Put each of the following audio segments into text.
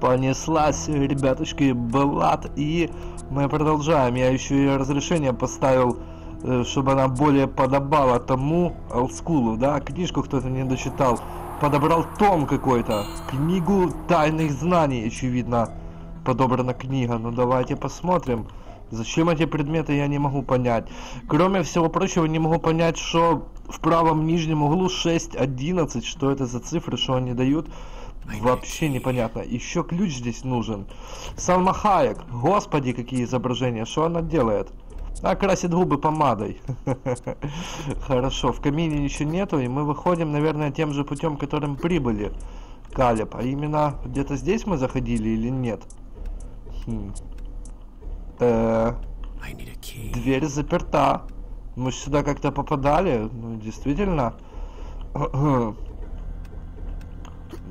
Понеслась, ребятушки, Блад. И мы продолжаем. Я еще и разрешение поставил, э, чтобы она более подобала тому олдскулу, да? Книжку кто-то не дочитал. Подобрал том какой-то. Книгу тайных знаний, очевидно. Подобрана книга. Ну давайте посмотрим. Зачем эти предметы, я не могу понять. Кроме всего прочего, не могу понять, что в правом нижнем углу 6.11. Что это за цифры, что они дают. Вообще непонятно. Еще ключ здесь нужен. Салма Хайек. Господи, какие изображения. Что она делает? А, красит губы помадой. Хорошо, в камине ничего нету, и мы выходим, наверное, тем же путем, которым прибыли. Калеб, а именно где-то здесь мы заходили или нет? Хм. Э, дверь заперта. Мы сюда как-то попадали? Ну, действительно.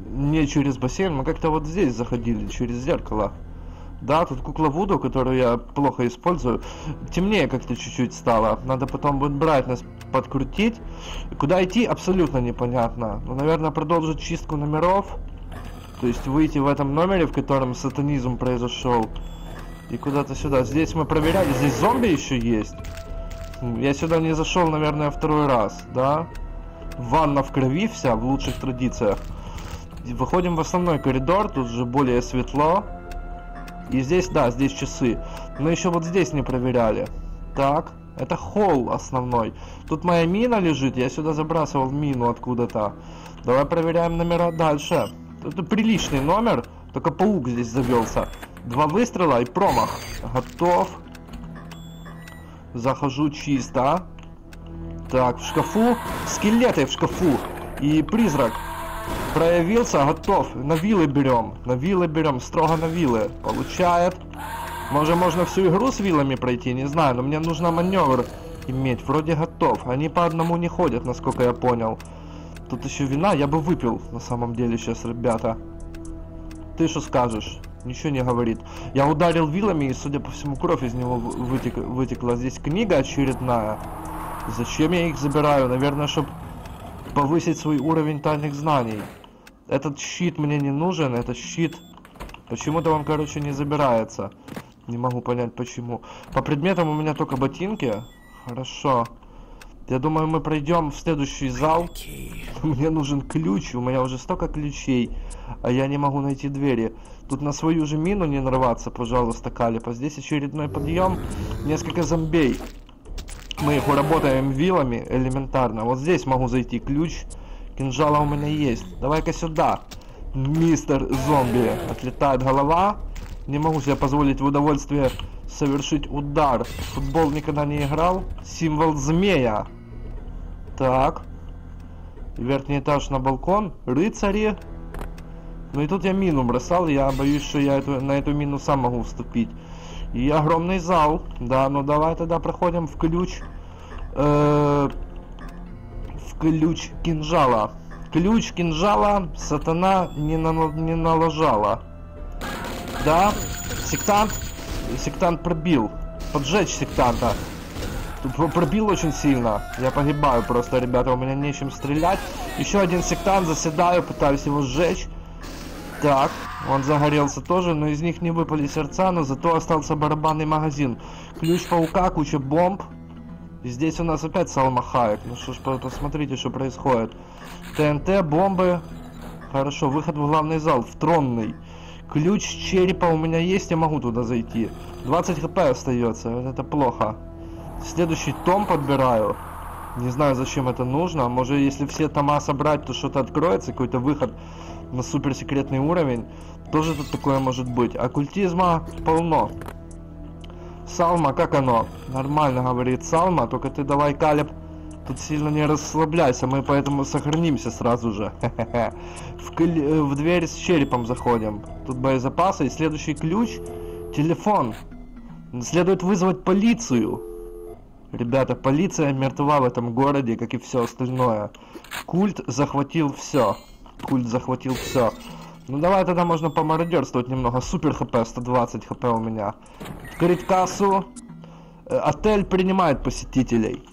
не через бассейн, мы как-то вот здесь заходили, через зеркало. Да, тут кукла Вуду, которую я плохо использую. Темнее как-то чуть-чуть стало. Надо потом будет брать нас подкрутить. Куда идти, абсолютно непонятно. Ну, наверное, продолжить чистку номеров. То есть выйти в этом номере, в котором сатанизм произошел. И куда-то сюда. Здесь мы проверяли. Здесь зомби еще есть. Я сюда не зашел, наверное, второй раз, да? Ванна в крови вся, в лучших традициях. Выходим в основной коридор, тут же более светло. И здесь, да, здесь часы. Но еще вот здесь не проверяли. Так, это холл основной. Тут моя мина лежит, я сюда забрасывал мину откуда-то. Давай проверяем номера дальше. Это приличный номер, только паук здесь завелся. Два выстрела и промах. Готов. Захожу чисто. Так, в шкафу. Скелеты в шкафу. И призрак. Проявился, готов. На вилы берем. На вилы берем. Строго на вилы. Получает. Может, можно всю игру с вилами пройти, не знаю, но мне нужно маневр иметь. Вроде готов. Они по одному не ходят, насколько я понял. Тут еще вина я бы выпил, на самом деле, сейчас, ребята. Ты что скажешь? Ничего не говорит. Я ударил вилами, и, судя по всему, кровь из него вытек, вытекла. Здесь книга очередная. Зачем я их забираю? Наверное, чтобы повысить свой уровень тайных знаний. Этот щит мне не нужен, этот щит... Почему-то он, короче, не забирается. Не могу понять, почему. По предметам у меня только ботинки. Хорошо. Я думаю, мы пройдем в следующий зал. Мне нужен ключ, у меня уже столько ключей, а я не могу найти двери. Тут на свою же мину не нарваться, пожалуйста, Калипа. Здесь очередной подъем, несколько зомбей. Мы их уработаем вилами элементарно. Вот здесь могу зайти. Ключ кинжала у меня есть. Давай-ка сюда. Мистер зомби. Отлетает голова. Не могу себе позволить в удовольствие совершить удар. Футбол никогда не играл. Символ змея. Так. Верхний этаж на балкон. Рыцари. Ну и тут я мину бросал. Я боюсь, что я эту, на эту мину сам могу вступить. И огромный зал. Да, ну давай тогда проходим в ключ. Э, в ключ кинжала. Ключ кинжала сатана не, на, не налажала. Да, сектант. Сектант пробил. Поджечь сектанта. Пробил очень сильно. Я погибаю просто, ребята, у меня нечем стрелять. Еще один сектант, заседаю, пытаюсь его сжечь. Так, он загорелся тоже, но из них не выпали сердца, но зато остался барабанный магазин. Ключ паука, куча бомб. Здесь у нас опять Салмахаек. Ну что ж, посмотрите, что происходит. ТНТ, бомбы. Хорошо, выход в главный зал, в тронный. Ключ черепа у меня есть, я могу туда зайти. 20 хп остается, это плохо. Следующий том подбираю. Не знаю, зачем это нужно. Может, если все тома собрать, то что-то откроется, какой-то выход на суперсекретный уровень. Тоже тут такое может быть. Оккультизма полно. Салма, как оно? Нормально, говорит Салма, только ты давай, Калеб, тут сильно не расслабляйся, мы поэтому сохранимся сразу же. В, кл... в дверь с черепом заходим. Тут боезапасы и следующий ключ. Телефон. Следует вызвать полицию. Ребята, полиция мертва в этом городе, как и все остальное. Культ захватил все. Культ захватил все. Ну давай тогда можно помародерствовать немного. Супер хп, 120 хп у меня. Открыть кассу. Э, отель принимает посетителей.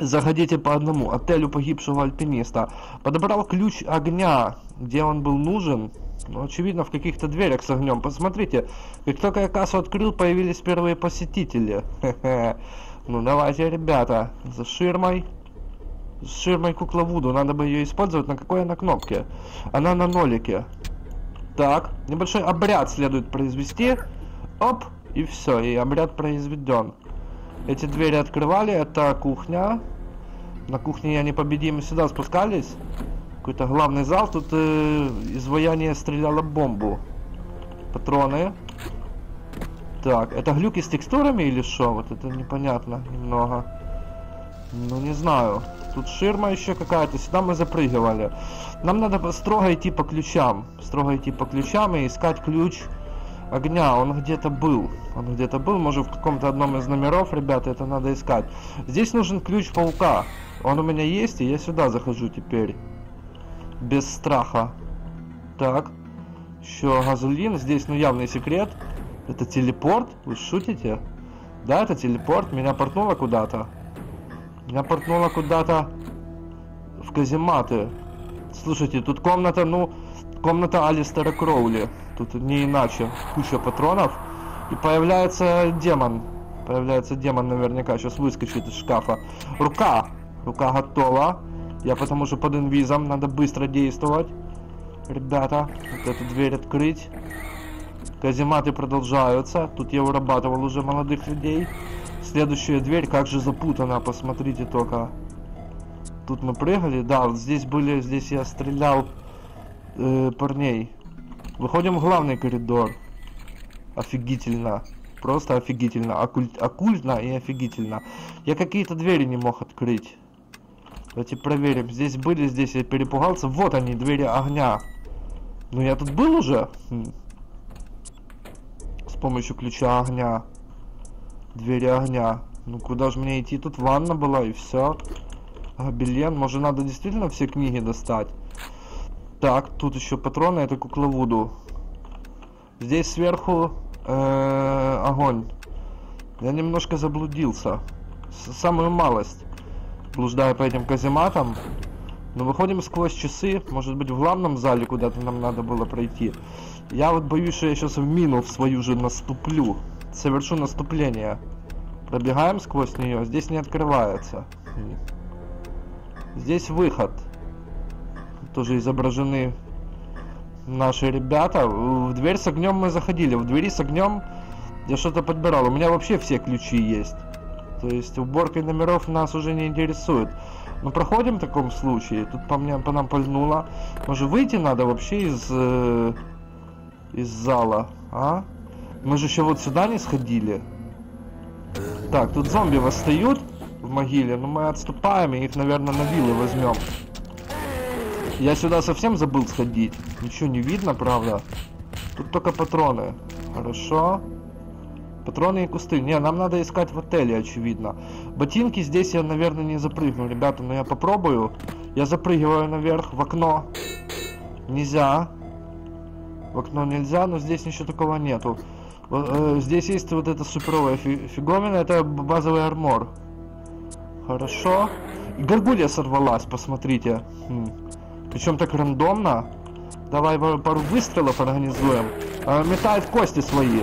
Заходите по одному. Отелю погибшего альпиниста. Подобрал ключ огня. Где он был нужен? Ну, очевидно, в каких-то дверях с огнем. Посмотрите, как только я кассу открыл, появились первые посетители. Ну, давайте, ребята, за ширмой. Ширмой кукла Вуду. Надо бы ее использовать. На какой она кнопке? Она на нолике. Так, небольшой обряд следует произвести. Оп, и все, и обряд произведен. Эти двери открывали, это кухня. На кухне я непобедимый сюда спускались. Какой-то главный зал, тут э, изваяние стреляло бомбу. Патроны. Так, это глюки с текстурами или что? Вот это непонятно немного. Ну, не знаю. Тут ширма еще какая-то. Сюда мы запрыгивали. Нам надо строго идти по ключам. Строго идти по ключам и искать ключ огня. Он где-то был. Он где-то был. Может, в каком-то одном из номеров, ребята, это надо искать. Здесь нужен ключ паука. Он у меня есть, и я сюда захожу теперь. Без страха. Так. Еще газолин. Здесь, ну, явный секрет. Это телепорт? Вы шутите? Да, это телепорт. Меня портнуло куда-то. Меня портнуло куда-то в казематы. Слушайте, тут комната, ну, комната Алистера Кроули. Тут не иначе. Куча патронов. И появляется демон. Появляется демон наверняка. Сейчас выскочит из шкафа. Рука. Рука готова. Я потому что под инвизом. Надо быстро действовать. Ребята, вот эту дверь открыть. Казематы продолжаются. Тут я вырабатывал уже молодых людей. Следующая дверь, как же запутана, посмотрите только. Тут мы прыгали, да, вот здесь были, здесь я стрелял э, парней. Выходим в главный коридор. Офигительно. Просто офигительно. Оккульт, оккультно и офигительно. Я какие-то двери не мог открыть. Давайте проверим. Здесь были, здесь я перепугался. Вот они, двери огня. Ну я тут был уже. Хм. С помощью ключа огня двери огня. Ну куда же мне идти? Тут ванна была и все. Гобелен. Может надо действительно все книги достать? Так, тут еще патроны, это кукловуду. Здесь сверху э, огонь. Я немножко заблудился. С самую малость. Блуждаю по этим казематам. Но выходим сквозь часы. Может быть в главном зале куда-то нам надо было пройти. Я вот боюсь, что я сейчас в мину в свою же наступлю совершу наступление. Пробегаем сквозь нее. Здесь не открывается. Здесь выход. Тоже изображены наши ребята. В дверь с огнем мы заходили. В двери с огнем я что-то подбирал. У меня вообще все ключи есть. То есть уборкой номеров нас уже не интересует. Но проходим в таком случае. Тут по мне по нам пальнуло. Может выйти надо вообще из э, из зала, а? Мы же еще вот сюда не сходили. Так, тут зомби восстают в могиле, но мы отступаем и их, наверное, на вилы возьмем. Я сюда совсем забыл сходить. Ничего не видно, правда. Тут только патроны. Хорошо. Патроны и кусты. Не, нам надо искать в отеле, очевидно. Ботинки здесь я, наверное, не запрыгну, ребята, но я попробую. Я запрыгиваю наверх в окно. Нельзя. В окно нельзя, но здесь ничего такого нету. Э, здесь есть вот эта суперовая фиговина, это базовый армор. Хорошо. Горгулья сорвалась, посмотрите. Хм. Причем так рандомно. Давай пару выстрелов организуем. А, метает кости свои.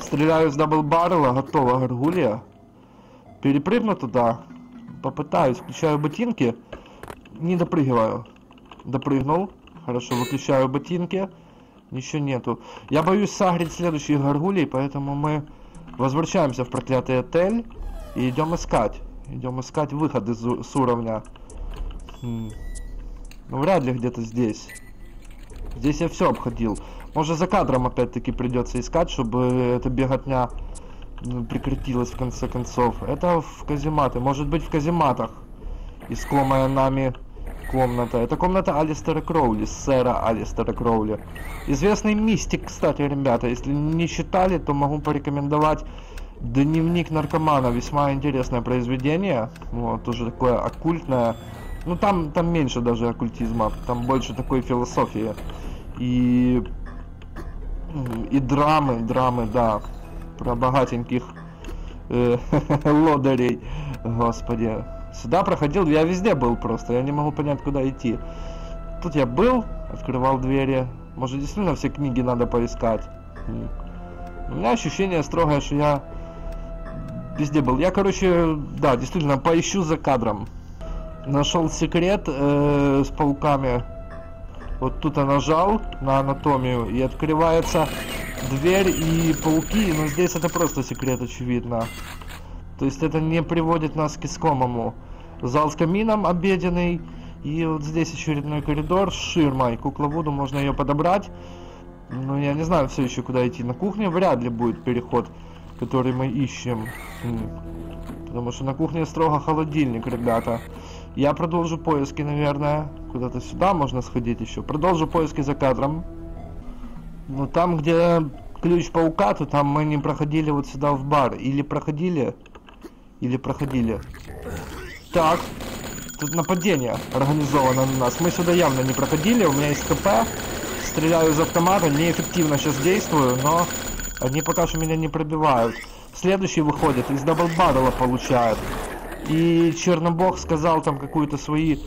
Стреляю с даблбаррела, готово, горгулья. Перепрыгну туда. Попытаюсь, включаю ботинки. Не допрыгиваю. Допрыгнул. Хорошо, выключаю ботинки. Ничего нету. Я боюсь сагрить следующих горгулей, поэтому мы возвращаемся в проклятый отель и идем искать. Идем искать выход из с уровня. Хм. Ну, вряд ли где-то здесь. Здесь я все обходил. Может, за кадром опять-таки придется искать, чтобы эта беготня ну, прекратилась в конце концов. Это в казематы. Может быть, в казематах. Искомая нами комната. Это комната Алистера Кроули, сэра Алистера Кроули. Известный мистик, кстати, ребята. Если не читали, то могу порекомендовать Дневник наркомана. Весьма интересное произведение. Вот, тоже такое оккультное. Ну, там, там меньше даже оккультизма. Там больше такой философии. И... И драмы, драмы, да. Про богатеньких э, лодырей. Господи. Сюда проходил, я везде был просто, я не могу понять, куда идти. Тут я был, открывал двери, Может, действительно все книги надо поискать? У меня ощущение строгое, что я везде был. Я, короче, да, действительно, поищу за кадром. Нашел секрет э, с пауками. Вот тут я нажал на анатомию и открывается дверь и пауки, но здесь это просто секрет, очевидно. То есть это не приводит нас к искомому. Зал с камином обеденный. И вот здесь очередной коридор с ширмой. Кукловоду можно ее подобрать. Но я не знаю все еще куда идти. На кухне вряд ли будет переход, который мы ищем. Потому что на кухне строго холодильник, ребята. Я продолжу поиски, наверное. Куда-то сюда можно сходить еще. Продолжу поиски за кадром. Ну там, где ключ паука, то там мы не проходили вот сюда в бар. Или проходили, или проходили. Так, тут нападение организовано на нас. Мы сюда явно не проходили, у меня есть КП. Стреляю из автомата, неэффективно сейчас действую, но они пока что меня не пробивают. Следующий выходит, из даблбаррела получает. И Чернобог сказал там какую-то свои,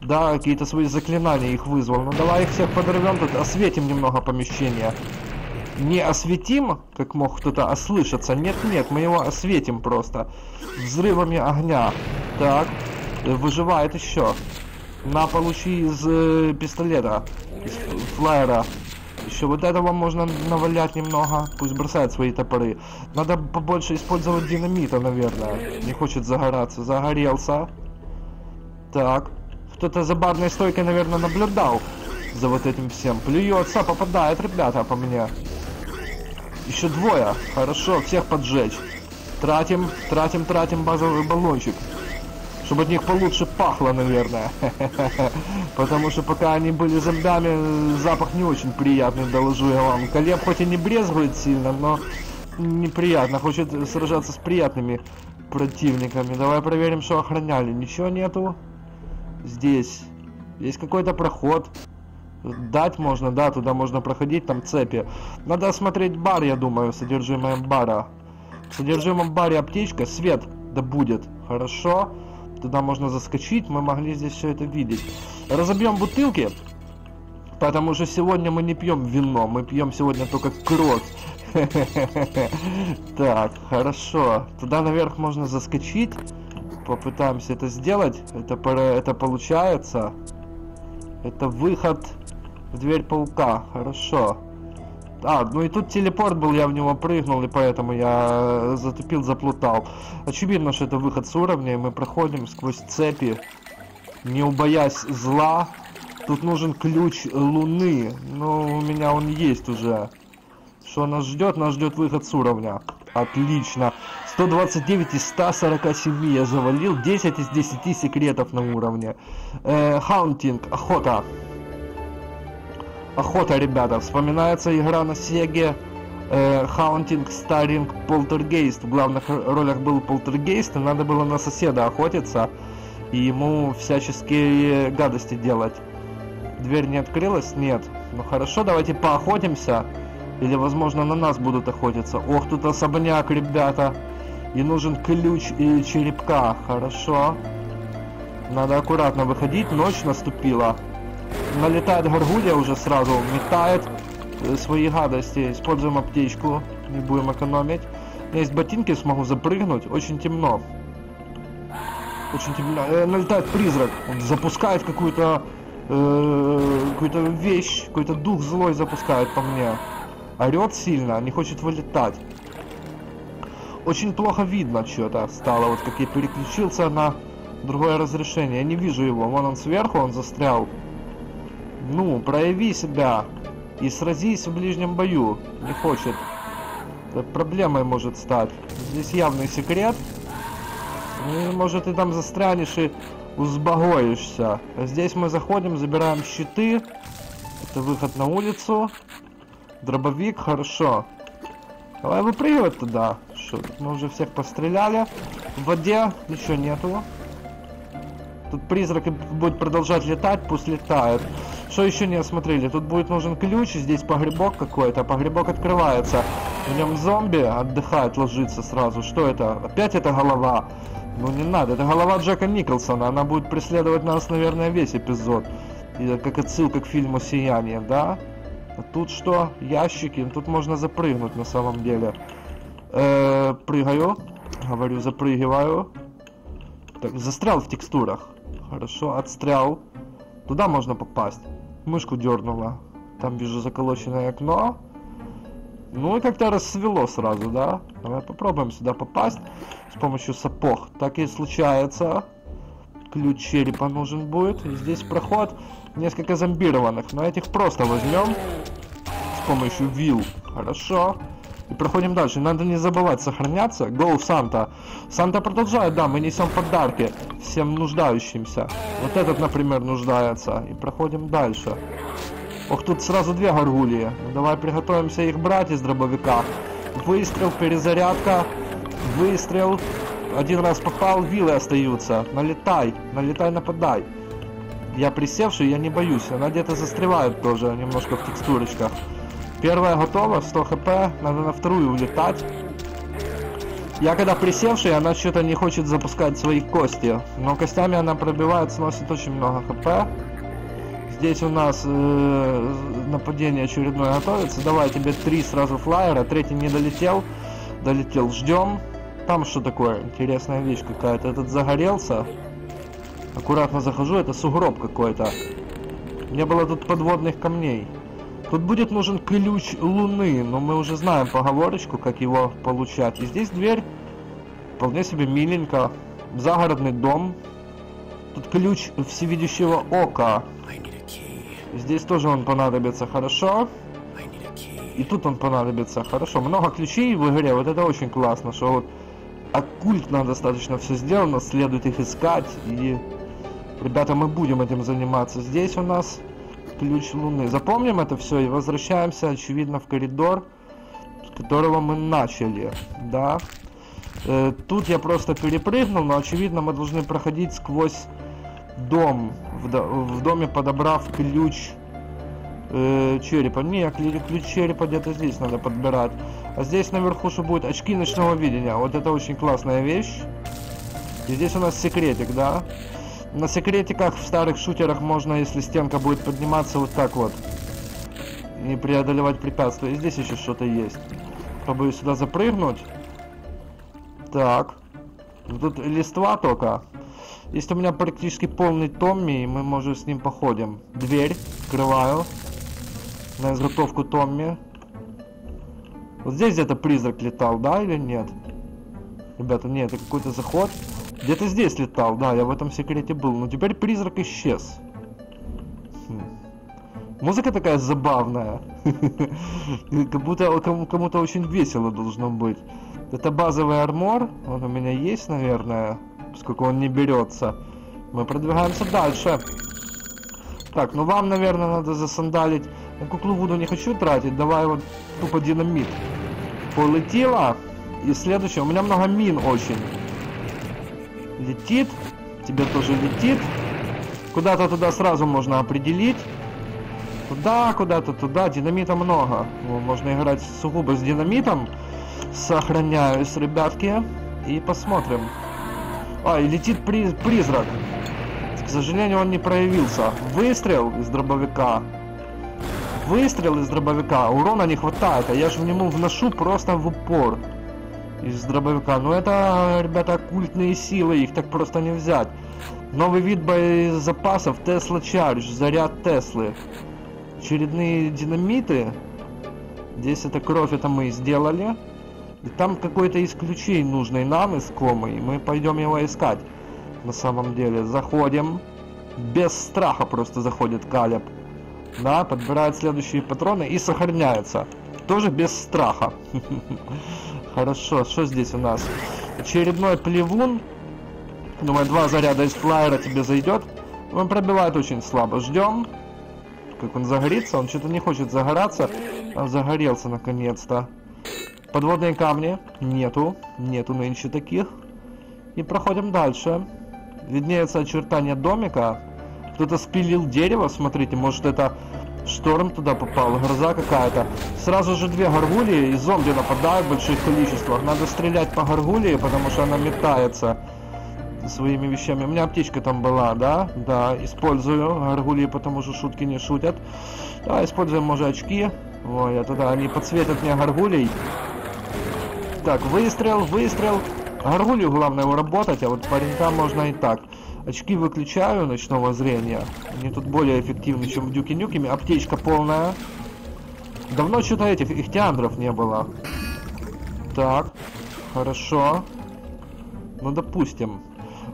да, какие-то свои заклинания их вызвал. Ну давай их всех подорвем тут, осветим немного помещение. Не осветим, как мог кто-то ослышаться. Нет-нет, мы его осветим просто. Взрывами огня. Так, э, выживает еще. На, получи из э, пистолета, из флайера. Еще вот этого можно навалять немного. Пусть бросает свои топоры. Надо побольше использовать динамита, наверное. Не хочет загораться. Загорелся. Так. Кто-то за барной стойкой, наверное, наблюдал за вот этим всем. Плюется, попадает, ребята, по мне. Еще двое. Хорошо, всех поджечь. Тратим, тратим, тратим базовый баллончик. Чтобы от них получше пахло, наверное. Потому что пока они были зомбями, запах не очень приятный, доложу я вам. Колеб хоть и не брезгует сильно, но неприятно. Хочет сражаться с приятными противниками. Давай проверим, что охраняли. Ничего нету. Здесь. Есть какой-то проход. Дать можно, да, туда можно проходить, там цепи. Надо осмотреть бар, я думаю, содержимое бара. В содержимом баре аптечка, свет да будет. Хорошо. Туда можно заскочить, мы могли здесь все это видеть. Разобьем бутылки, потому что сегодня мы не пьем вино, мы пьем сегодня только кровь. Так, хорошо. Туда наверх можно заскочить. Попытаемся это сделать. Это, это получается. Это выход в дверь паука. Хорошо. А, ну и тут телепорт был, я в него прыгнул, и поэтому я затупил, заплутал. Очевидно, что это выход с уровня, и мы проходим сквозь цепи, не убоясь зла. Тут нужен ключ Луны, но у меня он есть уже. Что нас ждет? Нас ждет выход с уровня. Отлично. 129 из 147 я завалил. 10 из 10 секретов на уровне. Э, haunting, охота. Охота, ребята. Вспоминается игра на Сеге Haunting Starring Poltergeist. В главных ролях был Полтергейст, и надо было на соседа охотиться и ему всяческие гадости делать. Дверь не открылась? Нет. Ну хорошо, давайте поохотимся. Или, возможно, на нас будут охотиться. Ох, тут особняк, ребята. И нужен ключ и черепка. Хорошо. Надо аккуратно выходить. Ночь наступила. Налетает горгулья уже сразу, метает свои гадости. Используем аптечку, не будем экономить. У меня есть ботинки, смогу запрыгнуть. Очень темно. Очень темно. Э, налетает призрак. Он запускает какую-то э, какую-то вещь, какой-то дух злой запускает по мне. Орет сильно, не хочет вылетать. Очень плохо видно что-то стало, вот как я переключился на другое разрешение. Я не вижу его. Вон он сверху, он застрял. Ну, прояви себя и сразись в ближнем бою. Не хочет. Это проблемой может стать. Здесь явный секрет. Ну, может, ты там застрянешь и узбагоишься. А здесь мы заходим, забираем щиты. Это выход на улицу. Дробовик, хорошо. Давай выпрыгивать туда. Что, мы уже всех постреляли. В воде ничего нету. Тут призрак будет продолжать летать, пусть летает. Что еще не осмотрели? Тут будет нужен ключ, здесь погребок какой-то. Погребок открывается. В нем зомби отдыхает, ложится сразу. Что это? Опять это голова? Ну не надо, это голова Джека Николсона. Она будет преследовать нас, наверное, весь эпизод. И, как отсылка к фильму «Сияние», да? А тут что? Ящики. Тут можно запрыгнуть на самом деле. Э, прыгаю. Говорю, запрыгиваю. Так, застрял в текстурах. Хорошо, отстрял. Туда можно попасть. Мышку дернула. Там вижу заколоченное окно. Ну и как-то рассвело сразу, да? Давай попробуем сюда попасть с помощью сапог. Так и случается. Ключ черепа нужен будет. И здесь проход несколько зомбированных. Но этих просто возьмем с помощью вил. Хорошо. И проходим дальше. Надо не забывать сохраняться. Go Санта. Санта продолжает, да, мы несем подарки всем нуждающимся. Вот этот, например, нуждается. И проходим дальше. Ох, тут сразу две горгулии. Ну, давай приготовимся их брать из дробовика. Выстрел, перезарядка. Выстрел. Один раз попал, вилы остаются. Налетай, налетай, нападай. Я присевший, я не боюсь. Она где-то застревает тоже немножко в текстурочках. Первая готова, 100 хп. Надо на вторую улетать. Я когда присевший, она что-то не хочет запускать свои кости. Но костями она пробивает, сносит очень много хп. Здесь у нас э, нападение очередное готовится. Давай тебе три сразу флайера. Третий не долетел. Долетел, ждем. Там что такое? Интересная вещь какая-то. Этот загорелся. Аккуратно захожу, это сугроб какой-то. Не было тут подводных камней. Тут будет нужен ключ Луны, но мы уже знаем поговорочку, как его получать. И здесь дверь вполне себе миленько. Загородный дом. Тут ключ всевидящего ока. Здесь тоже он понадобится хорошо. И тут он понадобится хорошо. Много ключей в игре, вот это очень классно, что вот оккультно достаточно все сделано, следует их искать. И, ребята, мы будем этим заниматься. Здесь у нас ключ Луны. Запомним это все и возвращаемся, очевидно, в коридор, с которого мы начали. Да. Э, тут я просто перепрыгнул, но, очевидно, мы должны проходить сквозь дом, в, до, в доме подобрав ключ э, черепа. Не, ключ черепа где-то здесь надо подбирать. А здесь наверху что будет очки ночного видения. Вот это очень классная вещь. И здесь у нас секретик, да? На секретиках в старых шутерах можно, если стенка будет подниматься вот так вот. И преодолевать препятствия. И здесь еще что-то есть. Пробую сюда запрыгнуть. Так. Тут листва только. Есть у меня практически полный Томми, и мы, может, с ним походим. Дверь открываю. На изготовку Томми. Вот здесь где-то призрак летал, да, или нет? Ребята, нет, это какой-то заход. Где-то здесь летал, да, я в этом секрете был. Но теперь призрак исчез. Хм. Музыка такая забавная. Как будто кому-то очень весело должно быть. Это базовый армор. Он у меня есть, наверное поскольку он не берется. Мы продвигаемся дальше. Так, ну вам, наверное, надо засандалить. На куклу Вуду не хочу тратить. Давай вот тупо динамит. Полетела. И следующее. У меня много мин очень. Летит. Тебе тоже летит. Куда-то туда сразу можно определить. Туда, куда-то туда. Динамита много. Можно играть сугубо с динамитом. Сохраняюсь, ребятки. И посмотрим. А, и летит при призрак. К сожалению, он не проявился. Выстрел из дробовика. Выстрел из дробовика. Урона не хватает, а я же в нему вношу просто в упор. Из дробовика. Ну это, ребята, оккультные силы, их так просто не взять. Новый вид боезапасов Тесла Чардж, заряд Теслы. Очередные динамиты. Здесь это кровь, это мы сделали. И там какой-то из нужный нам искомый. Мы пойдем его искать. На самом деле. Заходим. Без страха просто заходит Калеб. Да, подбирает следующие патроны и сохраняется. Тоже без страха. Хорошо, что здесь у нас? Очередной плевун. Думаю, два заряда из флайера тебе зайдет. Он пробивает очень слабо. Ждем. Как он загорится. Он что-то не хочет загораться. Он загорелся наконец-то. Подводные камни нету, нету нынче таких. И проходим дальше. Виднеется очертание домика. Кто-то спилил дерево, смотрите, может это шторм туда попал, гроза какая-то. Сразу же две горгулии и зомби нападают в больших количествах. Надо стрелять по горгулии, потому что она метается своими вещами. У меня аптечка там была, да? Да, использую. Гаргулии потому что шутки не шутят. Да, используем, может, очки. Ой, я тогда они подсветят мне гаргулей. Так, выстрел, выстрел. Гаргулью главное уработать, а вот паренька можно и так. Очки выключаю ночного зрения. Они тут более эффективны, чем в Дюке Нюкеме. Аптечка полная. Давно что-то этих ихтиандров не было. Так, хорошо. Ну, допустим.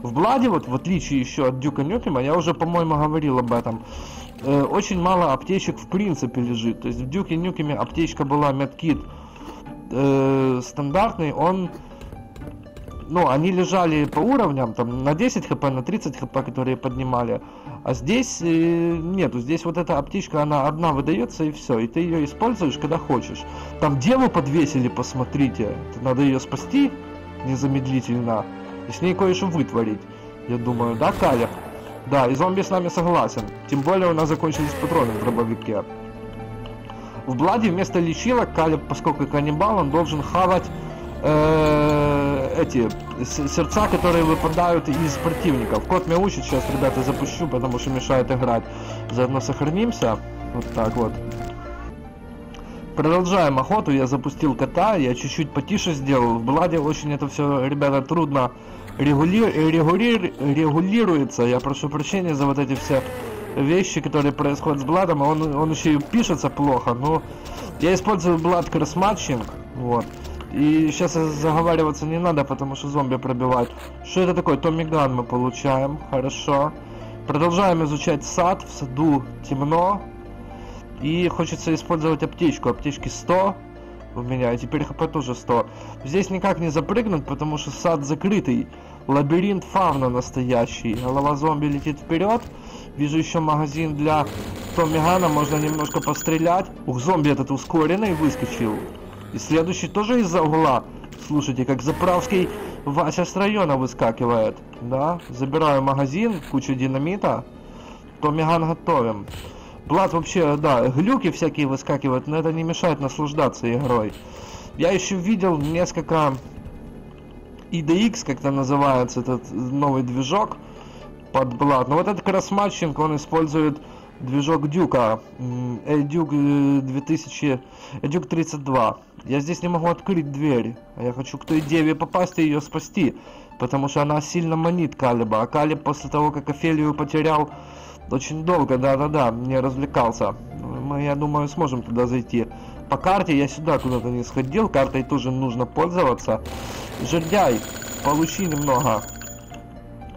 В Бладе, вот в отличие еще от Дюка Нюкема, я уже, по-моему, говорил об этом, э, очень мало аптечек в принципе лежит. То есть в Дюке Нюкеме аптечка была медкит э, стандартный, он ну, они лежали по уровням, там, на 10 хп, на 30 хп, которые поднимали. А здесь э, нету, здесь вот эта аптечка, она одна выдается и все. И ты ее используешь, когда хочешь. Там деву подвесили, посмотрите. Надо ее спасти незамедлительно. И с ней кое-что вытворить. Я думаю, да, Калеб? Да, и зомби с нами согласен. Тем более у нас закончились патроны в дробовике. В Бладе вместо лечилок Калеб, поскольку каннибал, он должен хавать э, эти сердца, которые выпадают из противников. Кот учит, сейчас, ребята, запущу, потому что мешает играть. Заодно сохранимся. Вот так вот. Продолжаем охоту, я запустил кота, я чуть-чуть потише сделал. В Бладе очень это все, ребята, трудно регули... регули... регулируется. Я прошу прощения за вот эти все вещи, которые происходят с Бладом. Он, он еще и пишется плохо, но я использую Blood Crossmatching, вот. И сейчас заговариваться не надо, потому что зомби пробивают. Что это такое? Tommy Gun мы получаем. Хорошо. Продолжаем изучать сад. В саду темно. И хочется использовать аптечку. Аптечки 100 у меня. И теперь хп тоже 100. Здесь никак не запрыгнуть, потому что сад закрытый. Лабиринт фауна настоящий. Голова зомби летит вперед. Вижу еще магазин для Томми Гана. Можно немножко пострелять. Ух, зомби этот ускоренный выскочил. Следующий тоже из-за угла. Слушайте, как заправский Вася с района выскакивает. Да, забираю магазин, кучу динамита. Томиган готовим. Blood вообще, да, глюки всякие выскакивают, но это не мешает наслаждаться игрой. Я еще видел несколько GDX, как это называется, этот новый движок под Blood. Но вот этот Crossmatching, он использует движок Дюка, EDuke 2000, EDuke 32. Я здесь не могу открыть дверь, а я хочу к той деве попасть и ее спасти, потому что она сильно манит Калеба, а Калеб после того, как Офелию потерял, очень долго, да-да-да, не развлекался. Мы, я думаю, сможем туда зайти. По карте я сюда куда-то не сходил, картой тоже нужно пользоваться. Жердяй, получи немного.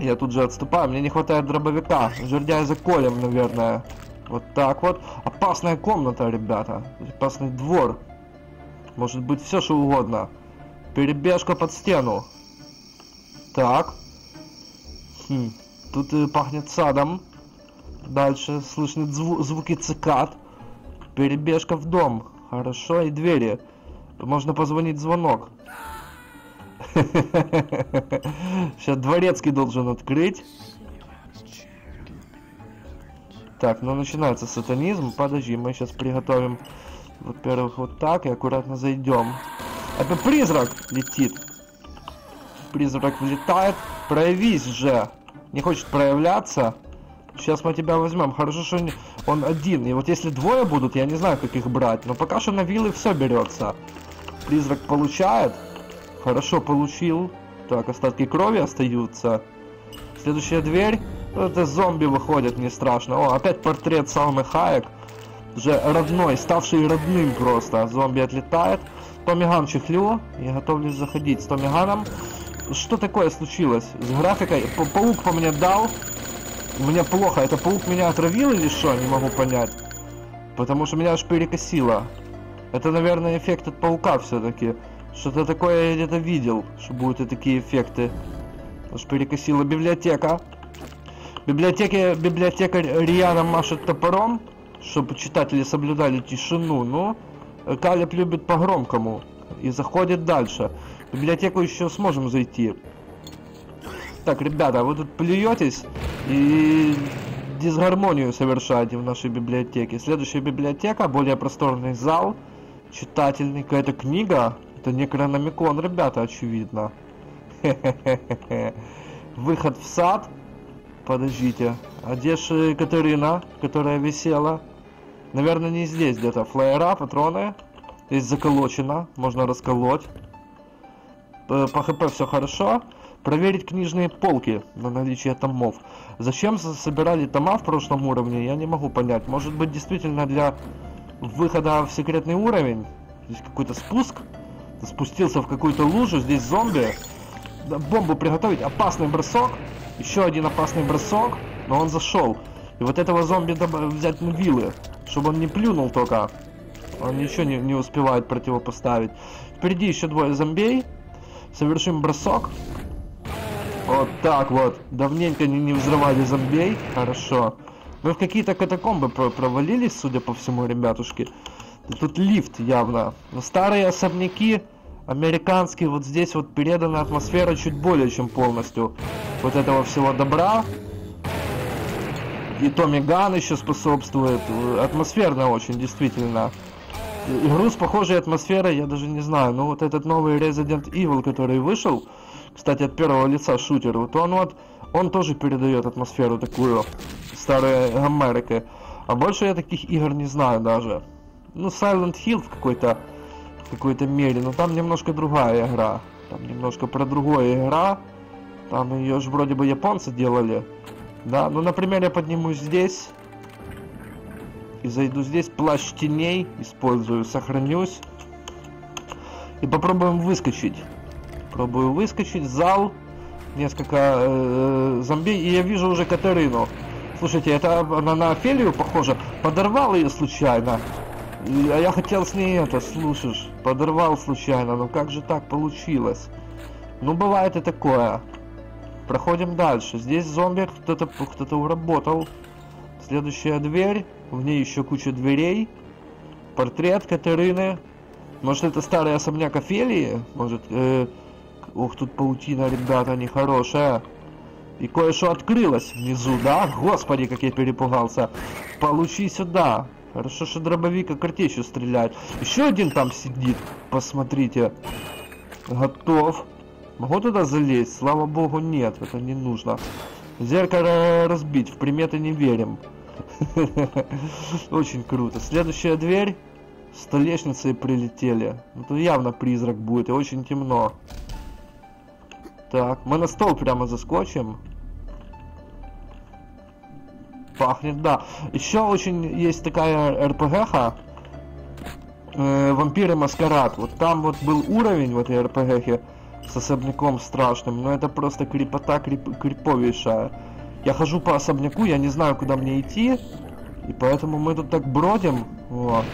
Я тут же отступаю, мне не хватает дробовика. Жердяй за колем, наверное. Вот так вот. Опасная комната, ребята. Опасный двор. Может быть все что угодно. Перебежка под стену. Так. Хм. Тут э, пахнет садом. Дальше слышны зву звуки цикад. Перебежка в дом. Хорошо, и двери. Можно позвонить звонок. Сейчас дворецкий должен открыть. Так, ну начинается сатанизм. Подожди, мы сейчас приготовим, во-первых, вот так и аккуратно зайдем. Это призрак летит. Призрак влетает. Проявись же. Не хочет проявляться. Сейчас мы тебя возьмем. Хорошо, что он один. И вот если двое будут, я не знаю, как их брать. Но пока что на виллы все берется. Призрак получает. Хорошо получил. Так, остатки крови остаются. Следующая дверь. Это зомби выходят, не страшно. О, опять портрет Салмы Хаек. Уже родной, ставший родным просто. Зомби отлетает. Томиган чехлю. Я готовлюсь заходить с Томиганом. Что такое случилось с графикой? П паук по мне дал. Мне плохо. Это паук меня отравил или что? Не могу понять. Потому что меня аж перекосило. Это, наверное, эффект от паука все-таки. Что-то такое я где-то видел, что будут и такие эффекты. Аж перекосила библиотека. Библиотеке, библиотекарь Риана машет топором, чтобы читатели соблюдали тишину, но Калеб любит по-громкому и заходит дальше. В библиотеку еще сможем зайти. Так, ребята, вы тут плюетесь и дисгармонию совершаете в нашей библиотеке. Следующая библиотека, более просторный зал, читательный, какая-то книга, это не Некрономикон, ребята, очевидно. выход в сад. Подождите. А же Катерина, которая висела? Наверное, не здесь где-то. Флайера, патроны. Здесь заколочено. Можно расколоть. По хп все хорошо. Проверить книжные полки на наличие томов. Зачем собирали тома в прошлом уровне, я не могу понять. Может быть, действительно для выхода в секретный уровень? Здесь какой-то спуск? Спустился в какую-то лужу, здесь зомби. Бомбу приготовить, опасный бросок. Еще один опасный бросок, но он зашел. И вот этого зомби взять на вилы, чтобы он не плюнул только. Он ничего не, не успевает противопоставить. Впереди еще двое зомбей. Совершим бросок. Вот так вот. Давненько не, не взрывали зомбей. Хорошо. Мы в какие-то катакомбы провалились, судя по всему, ребятушки. Тут лифт явно. Но старые особняки американские, вот здесь вот передана атмосфера чуть более чем полностью. Вот этого всего добра. И Томми Ган еще способствует. Атмосферно очень, действительно. Игру с похожей атмосферой, я даже не знаю. Но вот этот новый Resident Evil, который вышел, кстати, от первого лица шутер, вот он вот, он тоже передает атмосферу такую старой Америки. А больше я таких игр не знаю даже. Ну, Silent Hill в какой-то какой-то мере, но там немножко другая игра. Там немножко про другое игра. Там ее же вроде бы японцы делали. Да, ну, например, я поднимусь здесь. И зайду здесь, плащ теней использую, сохранюсь. И попробуем выскочить. Пробую выскочить, зал, несколько э, зомби, и я вижу уже Катерину. Слушайте, это она на Офелию похожа. Подорвал ее случайно. А я хотел с ней это, слушаешь, подорвал случайно. Ну как же так получилось? Ну бывает и такое. Проходим дальше. Здесь зомби кто-то кто-то уработал. Следующая дверь. В ней еще куча дверей. Портрет Катерины. Может это старый особняк Офелии? Может... Э, Ох, тут паутина, ребята, нехорошая. И кое-что открылось внизу, да? Господи, как я перепугался. Получи сюда. Хорошо, что дробовика картечью стреляет. Еще один там сидит. Посмотрите. Готов. Могу туда залезть? Слава богу, нет. Это не нужно. Зеркало разбить. В приметы не верим. Очень круто. Следующая дверь. Столешницы прилетели. Ну, тут явно призрак будет. И очень темно. Так, мы на стол прямо заскочим. Пахнет, да. Еще очень есть такая РПГ-ха. Э, Вампиры Маскарад. Вот там вот был уровень в этой РПГ с особняком страшным. Но это просто крепота крип криповейшая. Я хожу по особняку, я не знаю, куда мне идти. И поэтому мы тут так бродим. Вот.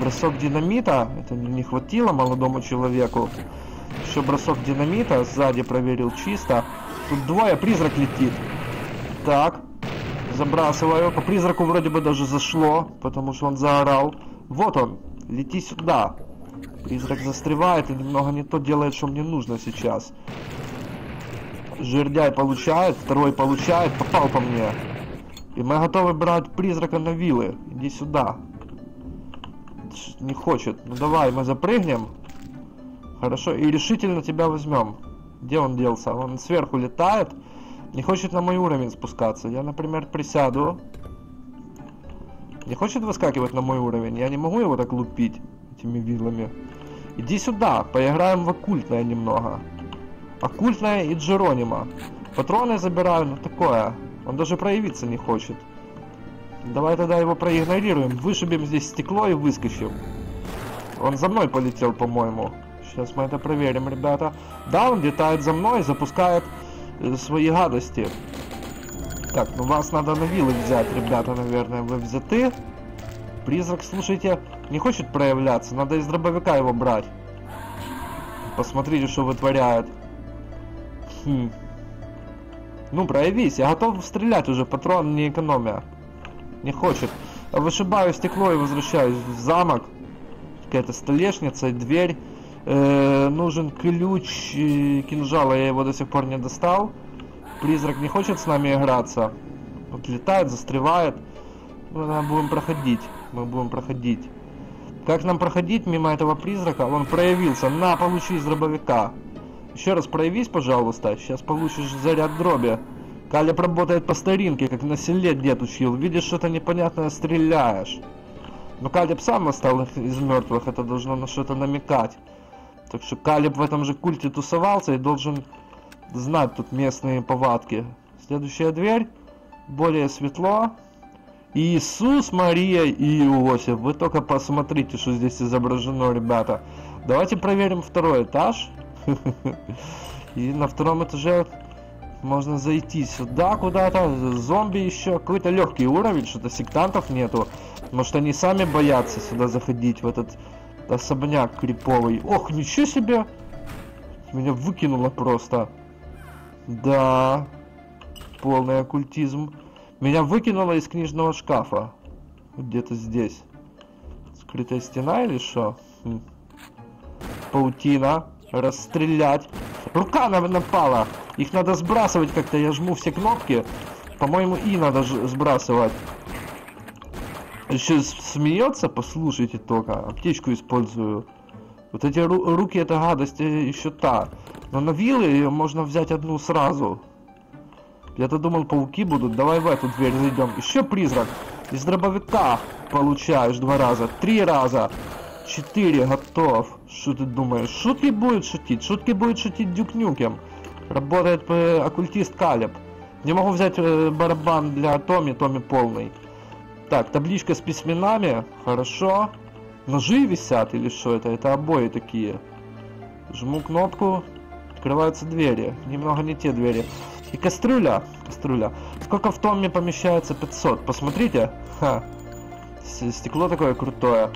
Бросок динамита. Это не хватило молодому человеку. Еще бросок динамита. Сзади проверил чисто. Тут двое. Призрак летит. Так. Забрасываю. По призраку вроде бы даже зашло. Потому что он заорал. Вот он. Лети сюда. Призрак застревает и немного не то делает, что мне нужно сейчас. Жердяй получает, второй получает, попал по мне. И мы готовы брать призрака на вилы. Иди сюда. Не хочет. Ну давай, мы запрыгнем. Хорошо, и решительно тебя возьмем. Где он делся? Он сверху летает. Не хочет на мой уровень спускаться. Я, например, присяду. Не хочет выскакивать на мой уровень. Я не могу его так лупить этими вилами. Иди сюда, поиграем в оккультное немного. Оккультное и Джеронима. Патроны забираю, ну такое. Он даже проявиться не хочет. Давай тогда его проигнорируем. Вышибем здесь стекло и выскочим. Он за мной полетел, по-моему. Сейчас мы это проверим, ребята. Да, он летает за мной, запускает свои гадости. Так, ну вас надо на вилы взять, ребята, наверное, вы взяты. Призрак, слушайте, не хочет проявляться, надо из дробовика его брать. Посмотрите, что вытворяет. Хм. Ну, проявись, я готов стрелять уже, патрон не экономя. Не хочет. Вышибаю стекло и возвращаюсь в замок. Какая-то столешница дверь. Э, нужен ключ кинжала, я его до сих пор не достал. Призрак не хочет с нами играться. Вот летает, застревает. Ну, мы будем проходить. Мы будем проходить. Как нам проходить мимо этого призрака? Он проявился. На, получи из дробовика. Еще раз проявись, пожалуйста. Сейчас получишь заряд дроби. Калеб работает по старинке, как на селе дед учил. Видишь что-то непонятное, стреляешь. Но Калеб сам восстал из мертвых, это должно на что-то намекать. Так что Калеб в этом же культе тусовался и должен знать тут местные повадки. Следующая дверь. Более светло. Иисус, Мария и Иосиф. Вы только посмотрите, что здесь изображено, ребята. Давайте проверим второй этаж. И на втором этаже можно зайти сюда куда-то. Зомби еще. Какой-то легкий уровень, что-то сектантов нету. Может они сами боятся сюда заходить, в этот особняк криповый. Ох, ничего себе! Меня выкинуло просто. Да. Полный оккультизм. Меня выкинуло из книжного шкафа. Где-то здесь. Скрытая стена или что? Хм. Паутина. Расстрелять. Рука напала. Их надо сбрасывать как-то. Я жму все кнопки. По-моему, и надо сбрасывать. Еще смеется, послушайте только. Аптечку использую. Вот эти ру руки, это гадость э, еще та. Но на вилы ее можно взять одну сразу. Я-то думал, пауки будут. Давай в эту дверь зайдем. Еще призрак. Из дробовика получаешь два раза. Три раза. Четыре. Готов. Что ты думаешь? Шутки будет шутить. Шутки будет шутить Duke Nukem. Работает э, оккультист Калеб. Не могу взять э, барабан для Tommy. Tommy полный. Так, табличка с письменами. Хорошо. Ножи висят или что это? Это обои такие. Жму кнопку. Открываются двери. Немного не те двери. И кастрюля. Кастрюля. Сколько в томе помещается? 500. Посмотрите. Ха. Стекло такое крутое.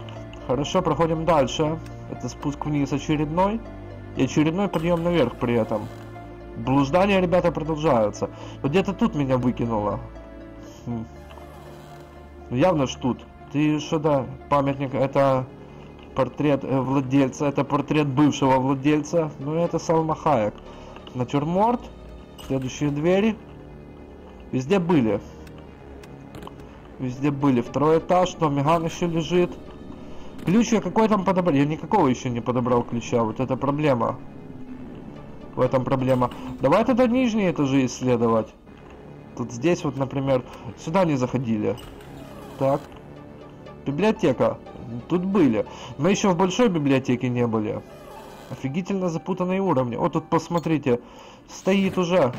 Хорошо, проходим дальше. Это спуск вниз очередной. И очередной подъем наверх при этом. Блуждания, ребята, продолжаются. Вот где-то тут меня выкинуло. Явно ж тут. Ты что да, памятник, это портрет э, владельца, это портрет бывшего владельца. Ну это Салма Хаек. Натюрморт. Следующие двери. Везде были. Везде были. Второй этаж, но Меган еще лежит. Ключ я какой там подобрал? Я никакого еще не подобрал ключа. Вот это проблема. В этом проблема. Давай тогда нижние этажи исследовать. Тут здесь вот, например, сюда не заходили. Так. Библиотека. Тут были. Но еще в большой библиотеке не были. Офигительно запутанные уровни. Вот тут посмотрите. Стоит уже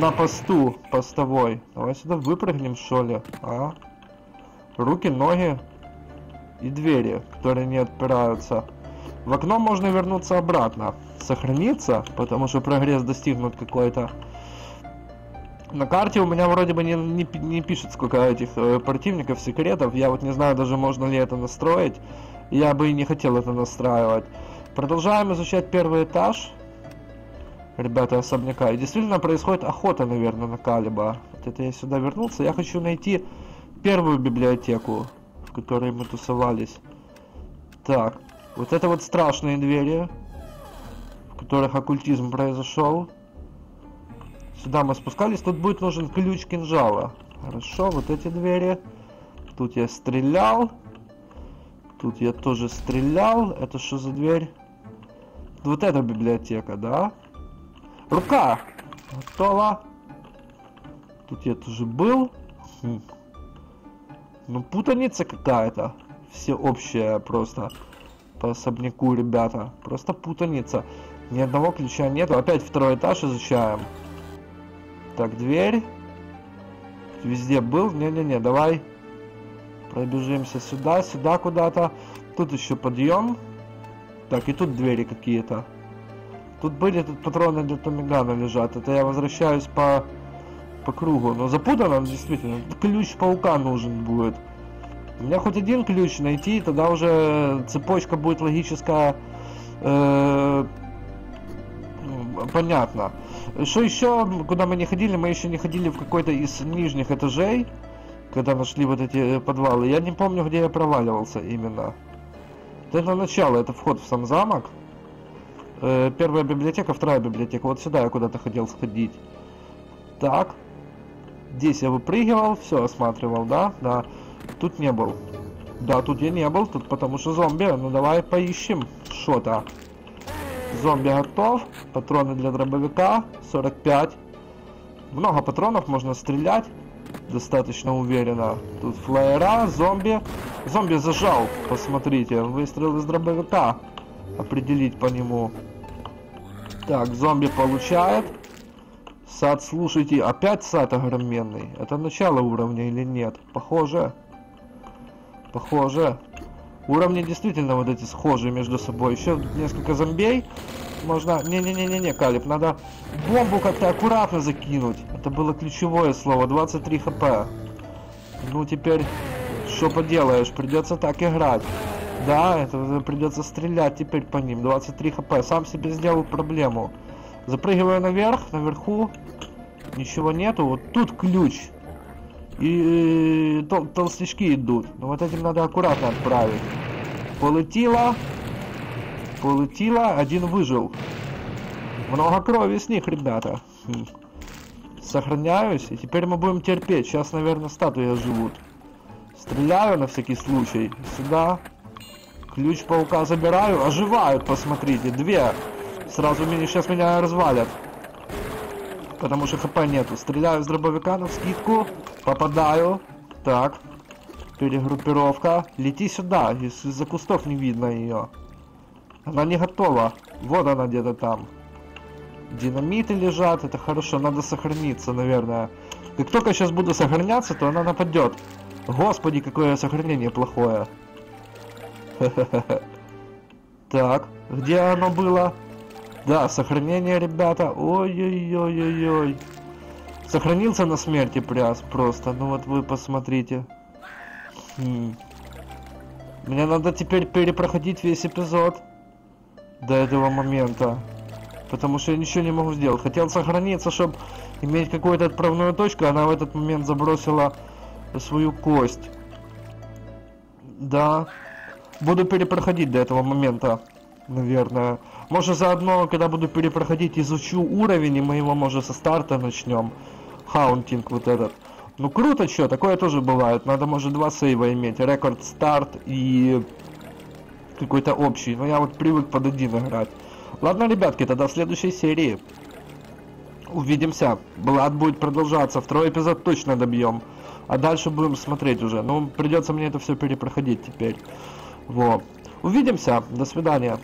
на посту постовой. Давай сюда выпрыгнем, что ли. А? Руки, ноги и двери, которые не отпираются. В окно можно вернуться обратно. Сохраниться, потому что прогресс достигнут какой-то. На карте у меня вроде бы не, не, не пишет, сколько этих э, противников, секретов. Я вот не знаю даже, можно ли это настроить. Я бы и не хотел это настраивать. Продолжаем изучать первый этаж. Ребята, особняка. И действительно происходит охота, наверное, на Калиба. Вот это я сюда вернулся. Я хочу найти первую библиотеку, в которой мы тусовались. Так, вот это вот страшные двери, в которых оккультизм произошел. Сюда мы спускались. Тут будет нужен ключ кинжала. Хорошо, вот эти двери. Тут я стрелял. Тут я тоже стрелял. Это что за дверь? Вот эта библиотека, да? Рука! Готово. Тут я тоже был. Хм. Ну, путаница какая-то. Все общее просто. По особняку, ребята. Просто путаница. Ни одного ключа нету. Опять второй этаж изучаем. Так, дверь. Везде был. Не-не-не, давай пробежимся сюда, сюда куда-то. Тут еще подъем. Так, и тут двери какие-то. Тут были тут патроны для Томигана лежат. Это я возвращаюсь по, по кругу. Но запутано действительно. Ключ паука нужен будет. У меня хоть один ключ найти, тогда уже цепочка будет логическая. Э, понятно. Что еще, куда мы не ходили, мы еще не ходили в какой-то из нижних этажей, когда нашли вот эти подвалы. Я не помню, где я проваливался именно. Это начало, это вход в сам замок. Э, первая библиотека, вторая библиотека. Вот сюда я куда-то хотел сходить. Так. Здесь я выпрыгивал, все осматривал, да? Да. Тут не был. Да, тут я не был, тут потому что зомби. Ну давай поищем что-то. Зомби готов. Патроны для дробовика. 45. Много патронов, можно стрелять. Достаточно уверенно. Тут флайера, зомби. Зомби зажал, посмотрите. Выстрел из дробовика. Определить по нему. Так, зомби получает. Сад, слушайте, опять сад огроменный. Это начало уровня или нет? Похоже. Похоже. Уровни действительно вот эти схожие между собой. Еще несколько зомбей. Можно... Не-не-не-не-не, Калиб, надо бомбу как-то аккуратно закинуть. Это было ключевое слово. 23 хп. Ну, теперь... Что поделаешь, придется так играть. Да, это придется стрелять теперь по ним. 23 хп. Сам себе сделал проблему. Запрыгиваю наверх, наверху. Ничего нету. Вот тут ключ. И тол толстячки идут. Но вот этим надо аккуратно отправить. Полетело. Полетело. Один выжил. Много крови с них, ребята. Хм. Сохраняюсь. И теперь мы будем терпеть. Сейчас, наверное, статуи живут. Стреляю на всякий случай. Сюда. Ключ паука забираю. Оживают, посмотрите. Две. Сразу меня, сейчас меня развалят. Потому что хп нету. Стреляю с дробовика на скидку. Попадаю. Так. Перегруппировка. Лети сюда. Из-за кустов не видно ее. Она не готова. Вот она где-то там. Динамиты лежат. Это хорошо. Надо сохраниться, наверное. Как только сейчас буду сохраняться, то она нападет. Господи, какое сохранение плохое. Так, где оно было? Да, сохранение, ребята. Ой-ой-ой-ой-ой. Сохранился на смерти пряс просто. Ну вот вы посмотрите. Хм. Мне надо теперь перепроходить весь эпизод. До этого момента. Потому что я ничего не могу сделать. Хотел сохраниться, чтобы иметь какую-то отправную точку. Она в этот момент забросила свою кость. Да. Буду перепроходить до этого момента, наверное. Может заодно, когда буду перепроходить, изучу уровень, и мы его, может, со старта начнем. Haunting вот этот. Ну круто, что, такое тоже бывает. Надо, может, два сейва иметь. Record start и какой-то общий. Но я вот привык под один играть. Ладно, ребятки, тогда в следующей серии увидимся. Блад будет продолжаться. Второй эпизод точно добьем. А дальше будем смотреть уже. Ну, придется мне это все перепроходить теперь. Вот. Увидимся. До свидания.